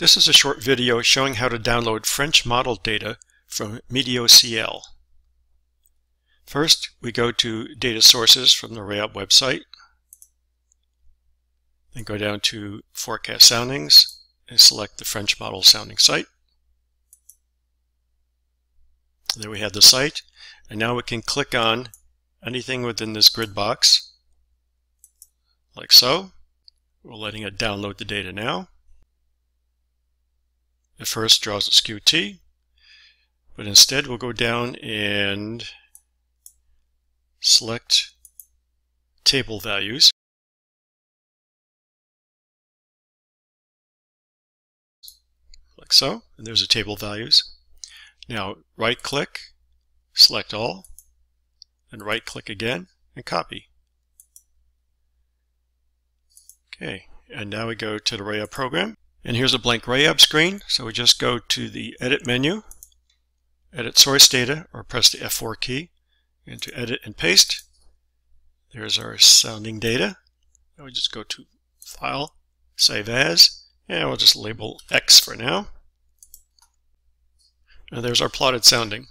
This is a short video showing how to download French model data from Meteociel. First, we go to Data Sources from the RAOB website. Then go down to Forecast Soundings and select the French model sounding site. There we have the site. And now we can click on anything within this grid box, like so. We're letting it download the data now. It first draws a skew T, but instead we'll go down and select table values. Like so, and there's a table values. Now right click, select all, and right click again and copy. Okay, and now we go to the RAOB program. And here's a blank RAOB screen. So we just go to the Edit menu, Edit Source Data, or press the F4 key, and to edit and paste. There's our sounding data. And we just go to File, Save As, and we'll just label X for now. And there's our plotted sounding.